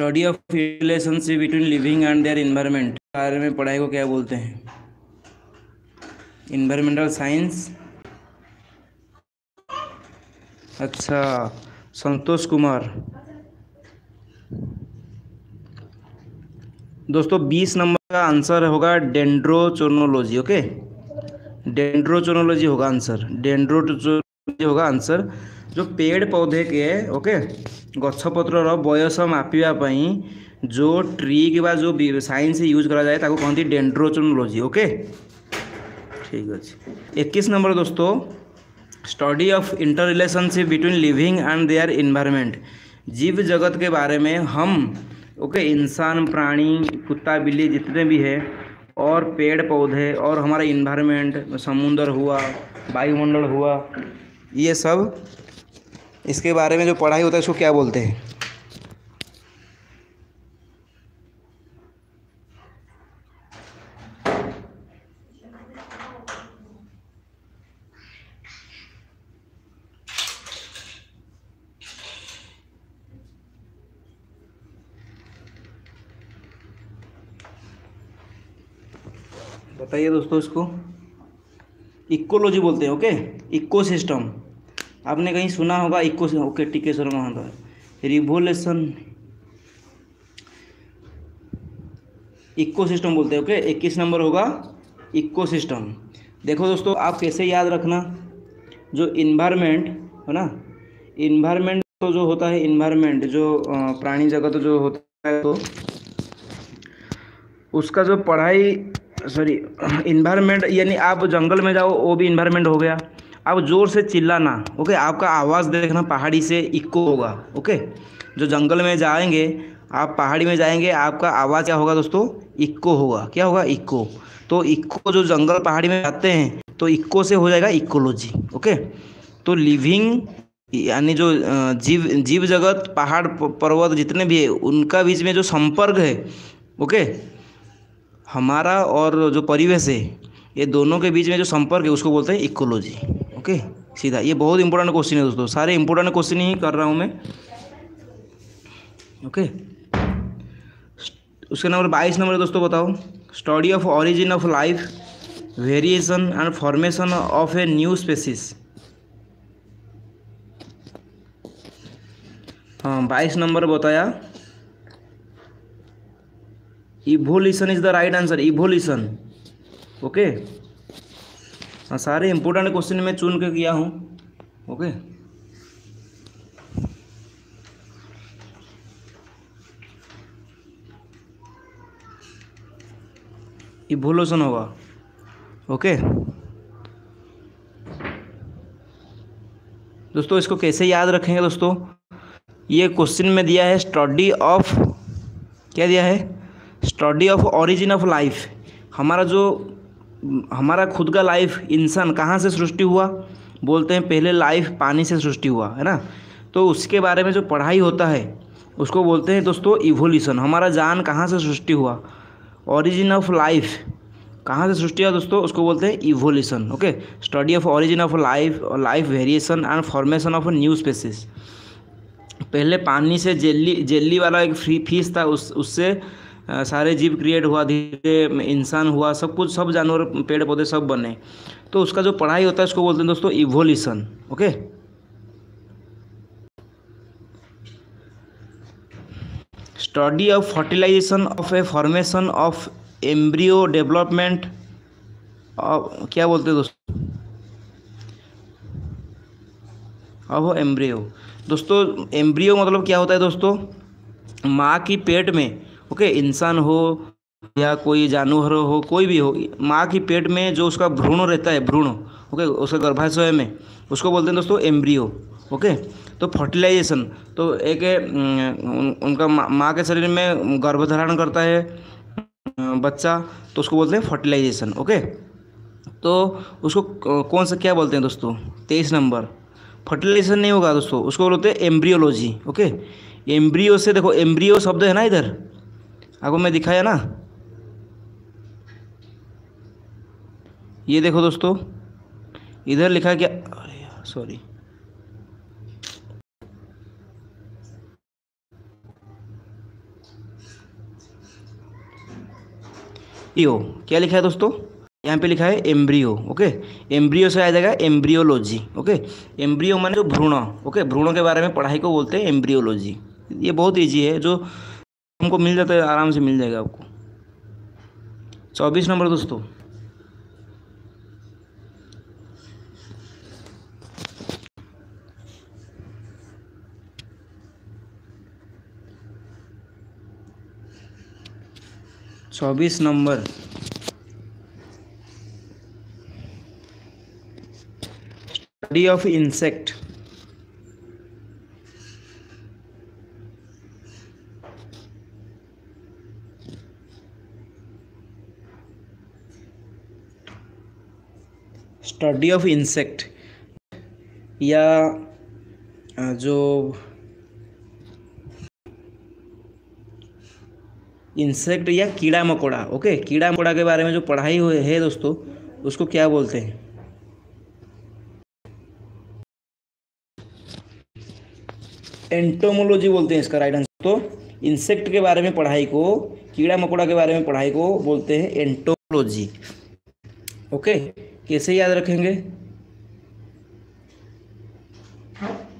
study of relationship between living and their environment बारे में पढ़ाई को क्या बोलते हैं? इन्वायरमेंटल साइंस अच्छा संतोष कुमार। दोस्तों, बीस नंबर का आंसर होगा डेंड्रोचोनोलॉजी, ओके? डेंड्रोचोनोलॉजी होगा आंसर। डेंड्रोचोनोलॉजी होगा आंसर जो पेड़ पौधे के ओके? ଗଛପତ୍ରର ବୟସ ମାପିବା ପାଇଁ ଯେଉଁ ଟ୍ରି କିମ୍ବା ଯେଉଁ ସାଇନ୍ସ ୟୁଜ୍ କରାଯାଏ ତାକୁ କହନ୍ତି ଡେଣ୍ଡ୍ରୋଚୋନୋଲୋଜି ଓକେ ठीक अच्छे इक्कीस नंबर दोस्तों study of interrelationship between living and their environment जीव जगत के बारे में हम ओके इंसान प्राणी कुत्ता बिल्ली जितने भी है और पेड़ पौधे और हमारा इन्वायरमेंट समुंदर हुआ वायुमंडल हुआ ये सब इसके बारे में जो पढ़ाई होता है उसको क्या बोलते हैं? बताइए दोस्तों इसको। इकोलॉजी बोलते हैं, ओके? इकोसिस्टम। आपने कहीं सुना होगा eco okay Tikeshwar Mahant revolution. Ecosystem बोलते हैं, ओके? इक्कीस नंबर होगा इको सिस्टम देखो दोस्तों, आप कैसे याद रखना, जो इन्वायरमेंट है ना? इन्वायरमेंट तो जो होता है इन्वायरमेंट जो प्राणी जगत जो होता है तो उसका जो पढ़ाई सॉरी इन्वायरमेंट यानी आप जंगल में जाओ, वो भी इन्वायरमेंट हो गया। अब ज़ोर से चिल्लाना ओके आपका आवाज़ देखना पहाड़ी से इक्को होगा ओके जो जंगल में जाएँगे, आप पहाड़ी में जाएँगे, आपका आवाज़ क्या होगा दोस्तों? इक्को होगा। क्या होगा? इक्को तो इक्को जो जंगल पहाड़ी में जाते हैं तो इक्को से हो जाएगा इकोलॉजी ओके तो लिविंग, यानी जो जीव जीव जगत, पहाड़ पर्वत जितने भी है, उनका बीच में जो संपर्क है ओके हमारा और जो परिवेश है, ये दोनों के बीच में जो संपर्क है, उसको बोलते हैं इकोलॉजी। ओके? सीधा, ये बहुत इंपॉर्टेंट क्वेश्चन है दोस्तों। सारे इंपॉर्टेंट क्वेश्चन ही कर रहा हूँ मैं। ओके? उसके नंबर बाईस नंबर दोस्तों, बताओ। Study of origin of life variation and formation of a new species हाँ बाईस नंबर बताया। Evolution is the right answer evolution okay? हाँ सारे इंपॉर्टेंट क्वेश्चन मैं चुन के किया हूँ। ओके इवोल्यूशन होगा। ओके दोस्तों, इसको कैसे याद रखेंगे दोस्तों? ये क्वेश्चन में दिया है स्टडी ऑफ़ क्या दिया है? Study of origin of life हमारा जो हमारा खुद का लाइफ इंसान कहाँ से सृष्टि हुआ? बोलते हैं, पहले लाइफ पानी से सृष्टि हुआ, है ना? तो उसके बारे में जो पढ़ाई होता है, उसको बोलते हैं दोस्तों इवोल्यूशन हमारा जान कहाँ से सृष्टि हुआ? ओरिजिन ऑफ़ लाइफ कहाँ से सृष्टि हुआ दोस्तों? उसको बोलते हैं evolution okay study of origin of life life variation and formation of new species पहले पानी से जेली जेली वाला एक फ्री फ़ीस था, उस, उससे सारे जीव क्रिएट हुआ, धीरे इंसान हुआ, सब कुछ, सब जानवर, पेड़ पौधे सब बने। तो उसका जो पढ़ाई होता है, उसको बोलते हैं दोस्तों evolution okay study of fertilization of a formation of embryo development क्या बोलते हैं दोस्तों? अब एम्ब्रियो दोस्तों एम्ब्रियो मतलब क्या होता है दोस्तों? माँ की पेट में ओके इंसान हो या कोई जानवर हो कोई भी हो माँ की पेट में जो उसका भ्रूण रहता है भ्रूण ओके उसके गर्भाशय में उसको बोलते हैं दोस्तों एम्ब्रियो ओके तो फर्टिलाइजेशन तो एक उन, उनका माँ के शरीर में गर्भधारण करता है बच्चा तो उसको बोलते हैं फर्टिलाइजेशन ओके तो उसको कौन सा क्या बोलते हैं दोस्तों तेईस नंबर फर्टिलाइजेशन नहीं होगा दोस्तों उसको बोलते हैं एम्ब्रियोलॉजी ओके एम्ब्रियो से देखो एम्ब्रियो शब्द है ना इधर आपको मैं दिखाया ना? ये देखो दोस्तों, इधर लिखा क्या? अरे यार सॉरी यो, क्या लिखा है दोस्तों? यहाँ पे लिखा है एम्ब्रियो ओके एम्ब्रियो से आ जाएगा एम्ब्रियोलॉजी ओके एम्ब्रियो माने जो भ्रूण ओके भ्रूणों के बारे में पढ़ाई को बोलते हैं एम्ब्रियोलॉजी ये बहुत ईजी है, जो हमको मिल जाता है, आराम से मिल जाएगा आपको। चौबीस नंबर दोस्तों। चौबीस number. Study of insect study of insect या जो इंसेक्ट या कीड़ा मकोड़ा ओके कीड़ा मकोड़ा के बारे में जो पढ़ाई हुई है दोस्तों, उसको क्या बोलते हैं? एंटोमोलॉजी बोलते हैं इसका राइट आंसर तो इंसेक्ट के बारे में पढ़ाई को, कीड़ा मकोड़ा के बारे में पढ़ाई को बोलते हैं एंटोमोलॉजी ओके कैसे याद रखेंगे?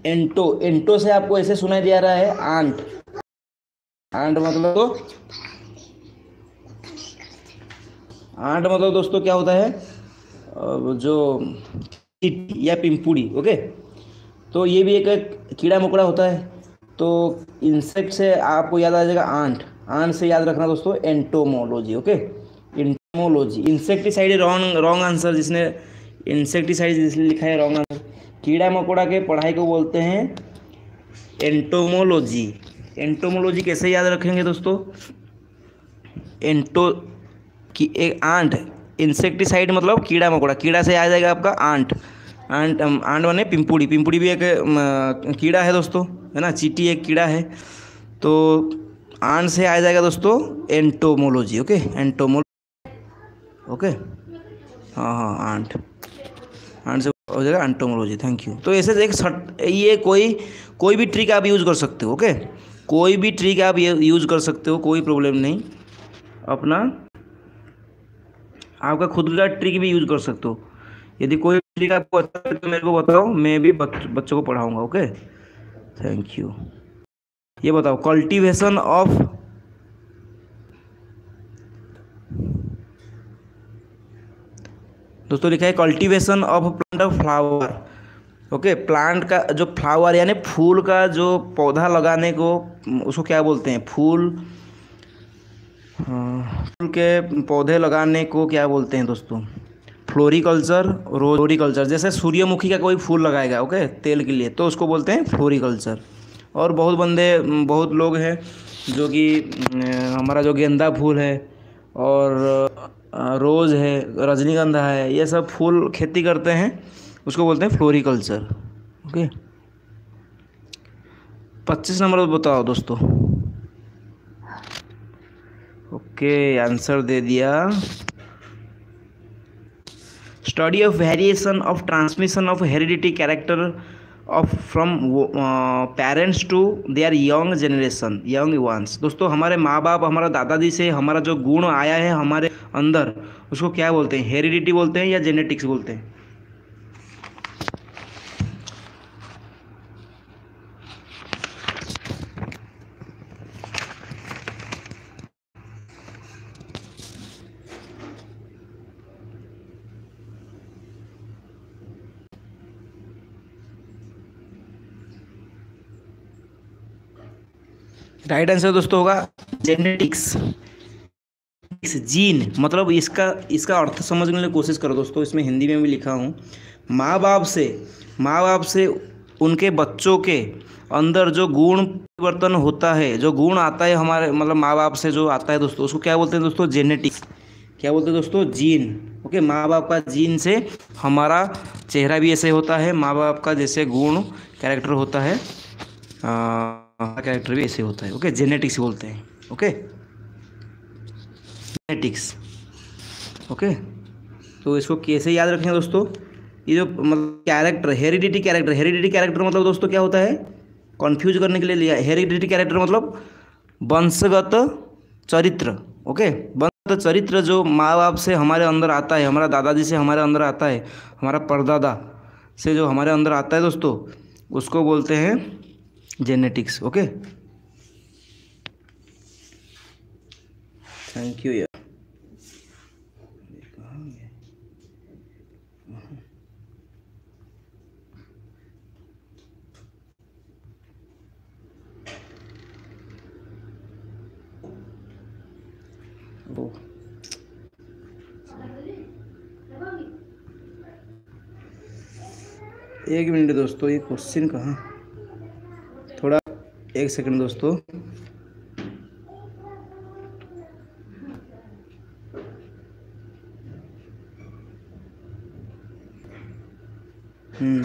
एंटो एंटो से आपको ऐसे सुनाई दिया रहा है, आंट। आंट मतलब तो? आंट मतलब दोस्तों क्या होता है? जो या पिंपुड़ी, ओके? तो ये भी एक कीड़ा मकोड़ा होता है। तो इंसेक्ट से आपको याद आ जाएगा आंट। आंट से याद रखना दोस्तों entomology okay? Entomology insecticide wrong wrong answer जिसने इंसेक्टिसाइड जिसने लिखा है रॉन्ग आंसर। कीड़ा मकोड़ा के पढ़ाई को बोलते हैं एंटोमोलॉजी। एंटोमोलॉजी कैसे याद रखेंगे दोस्तों? एंटो की एक आंट। इंसेक्टिसाइड मतलब कीड़ा मकोड़ा। कीड़ा से आ जाएगा आपका आंट। आंट आंट बने पिंपुड़ी। पिंपुड़ी भी एक कीड़ा है दोस्तों, है ना? चीटी एक कीड़ा है। तो आंट से आ जाएगा दोस्तों, एंटोमोलॉजी, ओके? एंटोमोल ओके? हाँ हाँ आंट। आंट से हो जाएगा एंटोमोलॉजी थैंक यू तो ऐसे एक सट ये कोई कोई भी ट्रिक आप यूज़ कर सकते हो ओके? कोई भी ट्रिक आप ये यूज़ कर सकते हो कोई प्रॉब्लम नहीं। अपना आपका खुद का ट्रिक भी यूज़ कर सकते हो। यदि कोई ट्रिक आपको अच्छा तो मेरे को बताओ मैं भी बच, बच्चों को पढ़ाऊँगा ओके? थैंक यू ये बताओ कल्टीवेशन ऑफ़ दोस्तों लिखा है cultivation of plant of flower okay plant का जो फ्लावर यानी फूल का जो पौधा लगाने को, उसको क्या बोलते हैं? फूल फूल के पौधे लगाने को क्या बोलते हैं दोस्तों? फ्लोरिकल्चर रोरिकल्चर जैसे सूर्यमुखी का कोई फूल लगाएगा ओके तेल के लिए तो उसको बोलते हैं फ्लोरिकल्चर और बहुत बंदे, बहुत लोग हैं जो कि हमारा जो गेंदा फूल है, और रोज़ है, रजनीगंधा है, ये सब फूल खेती करते हैं, उसको बोलते हैं फ्लोरिकल्चर। ओके? पच्चीस नंबर बताओ दोस्तों। ओके, आंसर दे दिया। Study of variation of transmission of heredity character of from parents to they are young generation young ones दोस्तों, हमारे माँ बाप हमारा दादाजी से हमारा जो गुण आया है हमारे अंदर, उसको क्या बोलते हैं? हेरिडिटी बोलते हैं या जेनेटिक्स बोलते हैं? राइट आंसर दोस्तों होगा जेनेटिक्स जीन मतलब इसका इसका अर्थ समझने की कोशिश करो दोस्तों इसमें हिंदी में भी लिखा हूँ। माँ बाप से माँ बाप से उनके बच्चों के अंदर जो गुण परिवर्तन होता है जो गुण आता है हमारे मतलब माँ बाप से जो आता है दोस्तों उसको क्या बोलते हैं दोस्तों? जेनेटिक्स क्या बोलते हैं दोस्तों? जीन ओके माँ बाप का जीन से हमारा चेहरा भी ऐसे होता है माँ बाप का जैसे गुण कैरेक्टर होता है। आ, कैरेक्टर भी ऐसे होता है ओके जेनेटिक्स बोलते हैं ओके जेनेटिक्स ओके तो इसको कैसे याद रखें दोस्तों? ये जो मतलब character heredity character heredity character मतलब दोस्तों क्या होता है? कन्फ्यूज़ करने के लिए लिया हेरिडिटी कैरेक्टर मतलब वंशगत चरित्र ओके वंशगत चरित्र जो माँ बाप से हमारे अंदर आता है, हमारा दादाजी से हमारे अंदर आता है, हमारा परदादा से जो हमारे अंदर आता है दोस्तों, उसको बोलते हैं जेनेटिक्स ओके थैंक यू यार एक मिनट दोस्तों ये क्वेश्चन कहाँ? एक सेकंड दोस्तों। हम्म।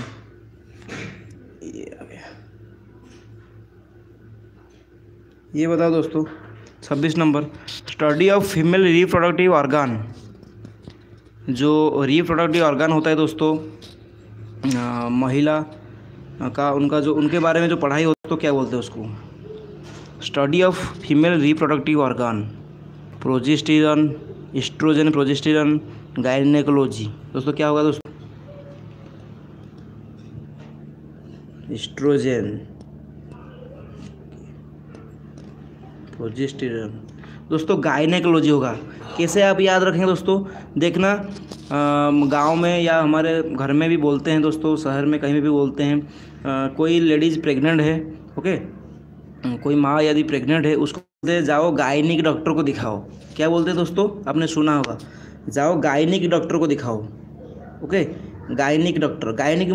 ये आ गया। ये बताओ दोस्तों छब्बीस number study of female reproductive organ. जो रिप्रोडक्टिव ऑर्गान होता है दोस्तों आ, महिला का उनका जो, उनके बारे में जो पढ़ाई है तो क्या बोलते हैं उसको? Study of female reproductive organ progesterone oestrogen progesterone gynaecology दोस्तों, क्या होगा दोस्तों? एस्ट्रोजन प्रोजेस्टिरन दोस्तों गायनेकोलॉजी होगा। कैसे आप याद रखेंगे दोस्तों? देखना गाँव में या हमारे घर में भी बोलते हैं दोस्तों शहर में कहीं भी बोलते हैं आ, कोई लेडीज़ प्रेग्नेंट है ओके कोई माँ यदि प्रेग्नेंट है उसको बोलते जाओ गायनिक डॉक्टर को दिखाओ। क्या बोलते हैं दोस्तों? आपने सुना होगा। जाओ गायनिक डॉक्टर को दिखाओ। Okay gynaec doctor gynaec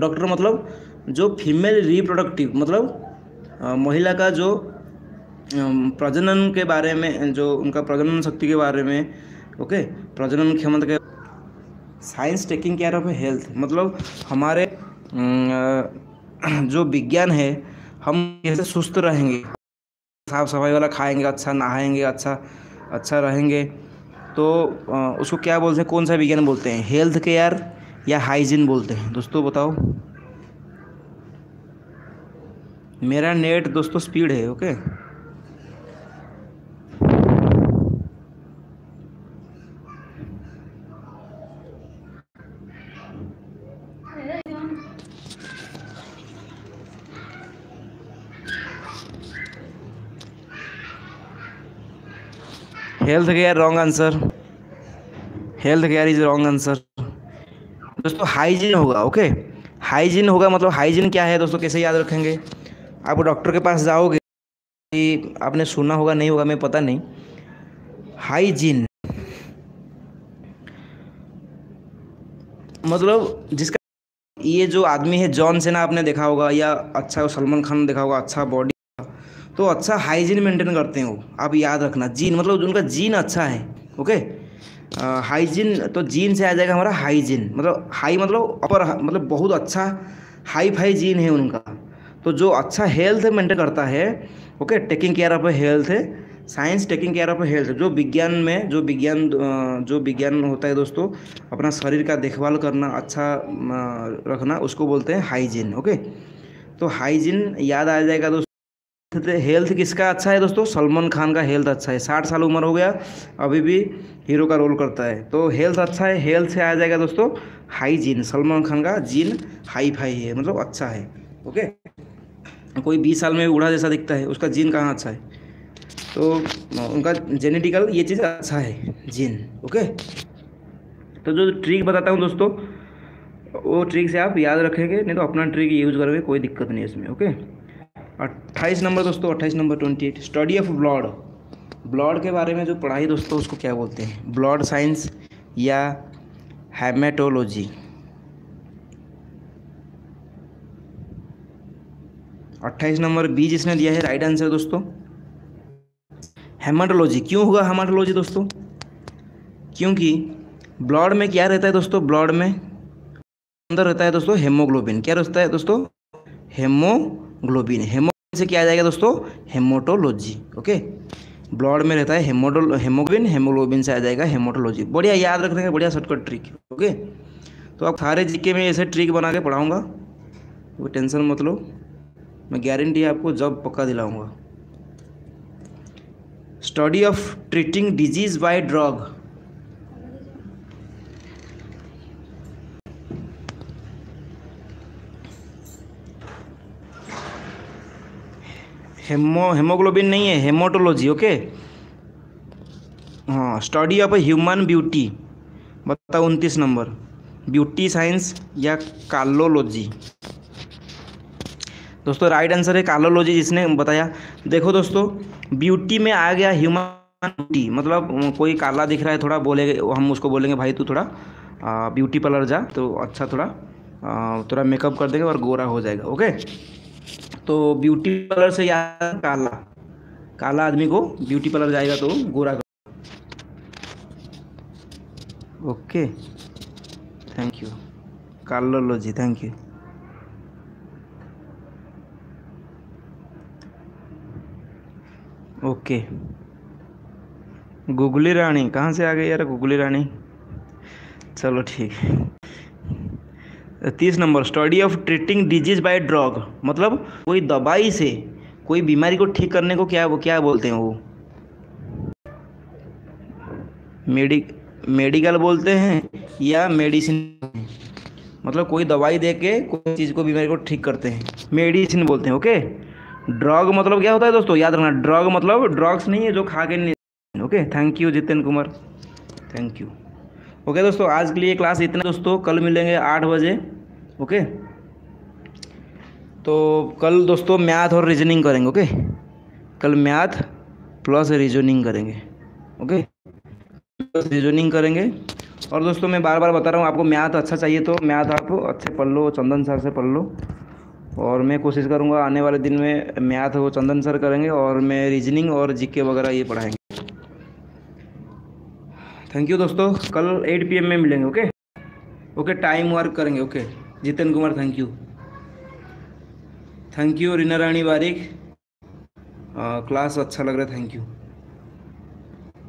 doctor मतलब जो फीमेल रिप्रोडक्टिव मतलब महिला का जो प्रजनन के बारे में, जो उनका प्रजनन शक्ति के बारे में ओके प्रजनन क्षमता के science taking care of health मतलब हमारे जो विज्ञान है, हम कैसे सुस्त रहेंगे। साफ़ सफ़ाई वाला खाएँगे अच्छा नहाएँगे अच्छा अच्छा रहेंगे। तो उसको क्या बोलते हैं? कौन सा विज्ञान बोलते हैं? हेल्थ केयर या हाइजीन बोलते हैं? दोस्तों बताओ। मेरा नेट दोस्तों स्पीड है okay health care wrong answer health care is wrong answer दोस्तों हाइजीन होगा ओके हाइजीन होगा मतलब हाइजीन क्या है दोस्तों, कैसे याद रखेंगे? आप डॉक्टर के पास जाओगे, आपने सुना होगा, नहीं होगा, मैं पता नहीं। हाइजीन मतलब जिसका ये जो आदमी है जॉन सेना आपने देखा होगा, या अच्छा सलमान खान देखा होगा अच्छा बॉडी तो अच्छा हाइजीन मेंटेन करते हैं वो। आप याद रखना जीन मतलब उनका जीन अच्छा है ओके हाइजीन तो जीन से आ जाएगा हमारा हाइजीन मतलब हाई मतलब अपर मतलब बहुत अच्छा हाई फाई जीन है उनका। तो जो अच्छा हेल्थ मेंटेन करता है okay taking care of health science taking care of health जो विज्ञान में, जो विज्ञान जो विज्ञान होता है दोस्तों, अपना शरीर का देखभाल करना अच्छा रखना, उसको बोलते हैं हाइजीन ओके तो हाइजीन याद आ जाएगा दोस्तों हेल्थ किसका अच्छा है दोस्तों? सलमान खान का हेल्थ अच्छा है। साठ साल उम्र हो गया, अभी भी हीरो का रोल करता है। तो हेल्थ अच्छा है हेल्थ से आ जाएगा दोस्तों हाई जीन सलमान खान का जीन हाई फाई है मतलब अच्छा है ओके कोई बीस साल में बूढ़ा जैसा दिखता है, उसका जीन कहाँ अच्छा है? तो उनका जेनेटिकल ये चीज़ अच्छा है जीन ओके तो जो ट्रिक बताता हूँ दोस्तों, वो ट्रिक से आप याद रखेंगे, नहीं तो अपना ट्रिक यूज़ करोगे, कोई दिक्कत नहीं है इसमें ओके अट्ठाईस नंबर दोस्तों, अट्ठाईस number twenty eight study of blood blood के बारे में जो पढ़ाई दोस्तों, उसको क्या बोलते हैं? ब्लड साइंस या हेमेटोलॉजी अट्ठाईस नंबर बी जिसने दिया है राइट आंसर दोस्तों. हेमाटोलॉजी क्यों होगा हेमाटोलॉजी दोस्तों? क्योंकि ब्लड में क्या रहता है दोस्तों? ब्लड में अंदर रहता है दोस्तों हेमोग्लोबिन क्या रहता है दोस्तों? हेमोग्लोबिन हेमोग्लोबिन से क्या आ जाएगा दोस्तों, हेमोटोलॉजी, ओके? ब्लड में रहता है हेमोटो हेमोग्लोबिन हेमोग्लोबिन से आ जाएगा हेमोटोलॉजी। बढ़िया, याद रखने का बढ़िया शॉर्टकट ट्रिक ओके? तो आप सारे जीके में ऐसे ट्रिक बना के पढ़ाऊँगा। कोई टेंशन मत लो। मैं गारंटी आपको जब पक्का दिलाऊँगा। Study of treating disease by drug haemo, haemoglobin नहीं है, हेमोटोलॉजी, ओके? हाँ स्टडी ऑफ़ ह्यूमन ब्यूटी बताओ उनतीस नंबर। ब्यूटी साइंस या कालोलॉजी? दोस्तों राइट आंसर है कालोलॉजी, जिसने बताया। देखो दोस्तों ब्यूटी में आ गया ह्यूमन ब्यूटी मतलब कोई काला दिख रहा है, थोड़ा बोलेंगे हम उसको बोलेंगे, भाई तू थोड़ा ब्यूटी पार्लर जा तो अच्छा थोड़ा थोड़ा मेकअप कर देंगे और गोरा हो जाएगा, ओके? तो ब्यूटी पार्लर से याद काला। काला आदमी को ब्यूटी पार्लर जाएगा तो गोरा कर। ओके थैंक यू कालर लो जी thank you okay Gugli Rani कहाँ से आ गई यार गुगली रानी चलो ठीक है। तीस number study of treating disease by drug मतलब कोई दवाई से कोई बीमारी को ठीक करने को क्या, वो क्या बोलते हैं वो? मेडि, मेडिकल बोलते हैं या मेडिसिन मतलब कोई दवाई दे के कोई चीज़ को, बीमारी को ठीक करते हैं। मेडिसिन बोलते हैं ओके ड्रग मतलब क्या होता है दोस्तों? याद रखना ड्रग मतलब ड्रग्स नहीं है जो खा के नहीं okay thank you Jitendra Kumar. Thank you okay दोस्तों, आज के लिए क्लास इतना दोस्तों। कल मिलेंगे आठ बजे। ओके? तो कल दोस्तों मैथ और रीजनिंग करेंगे, ओके? कल मैथ प्लस रीजनिंग करेंगे, ओके? प्लस रीजनिंग करेंगे। और दोस्तों मैं बार बार बता रहा हूँ, आपको मैथ अच्छा चाहिए तो मैथ आप अच्छे पढ़ लो, चंदन सर से पढ़ लो। और मैं कोशिश करूँगा आने वाले दिन में मैथ वो चंदन सर करेंगे और मैं रीजनिंग और जीके वगैरह ये पढ़ाएँगे। थैंक यू दोस्तों। कल एट पी में मिलेंगे, ओके? ओके टाइम वर्क करेंगे, okay? Jitendra Kumar thank you thank you Reena Rani Barik class अच्छा लग रहा है थैंक यू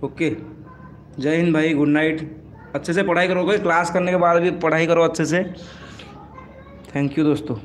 ओके जय हिंद भाई गुड नाइट अच्छे से पढ़ाई करोगे? क्लास करने के बाद भी पढ़ाई करो अच्छे से. थैंक यू दोस्तों.